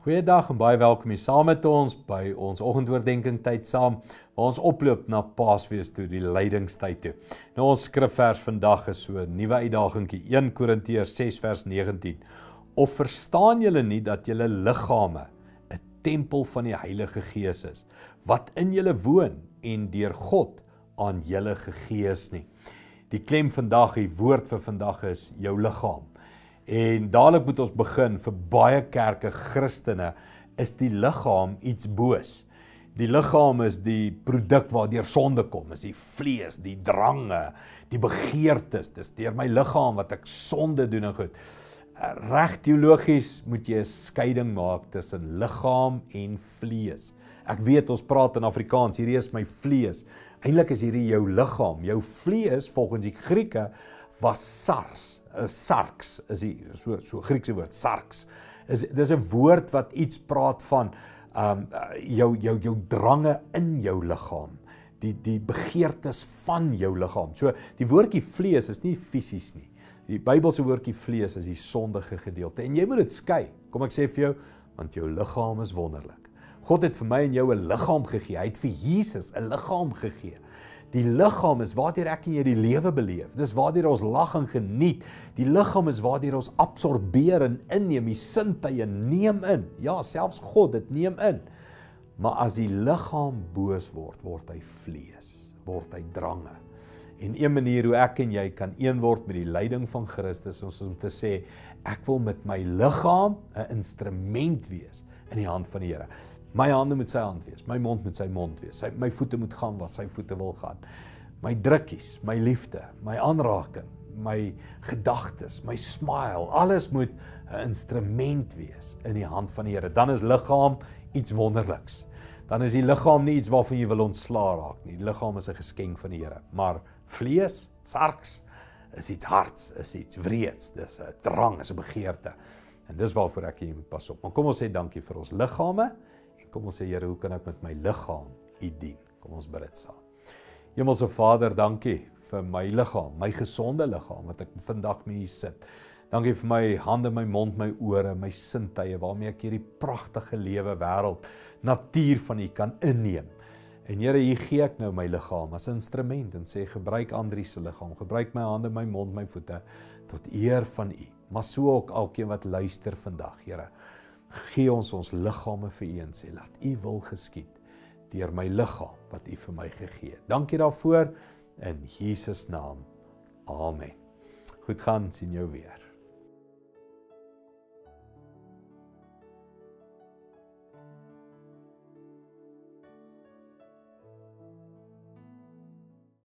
Goeiedag en baie welkom hier saam met ons by ons oggendoordenkings tyd saam waar ons oploop na Paasfees toe, die lydingstyd toe. Nou ons skrifvers vandag is so 'n nuwe uitdagingkie 1 Korintiërs 6 vers 19. Of verstaan julle nie dat julle liggame 'n tempel van die Heilige Gees is wat in julle woon en deur God aan julle gegee is nie. Die klem vandag, die woord vir vandag is jou liggaam. En dadelik moet ons begin vir baie kerke Christene is die liggaam iets boos. Die liggaam is die produk waardeur sonde kom, is die vlees, die drange, die begeertes. Dis deur my liggaam wat ek sonde doen en goed. Reg teologies moet jy 'n skeiding maak tussen liggaam en vlees. Ek weet ons praat in Afrikaans, hierdie is my vlees. Eintlik is hierdie jou liggaam. Jou vlees volgens die Grieke was sars, 'n sarks is die so so Griekse woord sarks. Is dis 'n woord wat iets praat van um jou jou jou drange in jou liggaam. Die die begeertes van jou liggaam. So die woordjie vlees is nie fisies nie. Die Bybelse woordjie vlees is die sondige gedeelte en jy moet dit skei. Kom ek sê vir jou, want jou liggaam is wonderlik. God het vir my en jou 'n liggaam gegee. Hy het vir Jesus 'n liggaam gegee. Die liggaam is waardeur ek en jy die lewe beleef. Dis waardeur ons lag en geniet. Die liggaam is waardeur ons absorbeer en inneem, die sintuie neem in. Ja, selfs God dit neem in. Maar as die liggaam boos word, word hy vlees, word hy drange. En een manier hoe ek en jy kan een word met die leiding van Christus is om te sê ek wil met my liggaam 'n instrument wees in die hand van die Here. My hande moet sy hand wees, my mond moet sy mond wees. Sy my voete moet gaan waar sy voete wil gaan. My drukkies, my liefde, my aanraking, my gedagtes, my smile, alles moet 'n instrument wees in die hand van die Here. Dan is liggaam iets wonderliks. Dan is die liggaam nie iets waarvan jy wil ontslaa raak nie. Die liggaam is 'n geskenk van die Here. Maar vlees, sarks is iets harts, is iets wreeds. Dis 'n drang, is 'n begeerte. En dis waarvoor ek hier moet pas op. Maar kom ons sê dankie vir ons liggame. Kom ons sê Here, hoe kan ek met my liggaam U dien? Kom ons bid dit saam. Hemelse Vader, dankie vir my liggaam, my gesonde liggaam wat ek vandag mee hier sit. Dankie vir my hande, my mond, my ore, my sintuie waarmee ek hierdie pragtige lewe wêreld, natuur van U kan inneem. En Here, hier gee ek nou my liggaam as instrument en sê gebruik Andri se liggaam, gebruik my hande, my mond, my voete tot eer van U. Maar so ook elkeen wat luister vandag, Here gee ons ons liggame vir U en sê laat U wil geskied deur my liggaam wat U vir my gegee het. Dankie daarvoor in Jesus naam. Amen. Goed gaan, sien jou weer.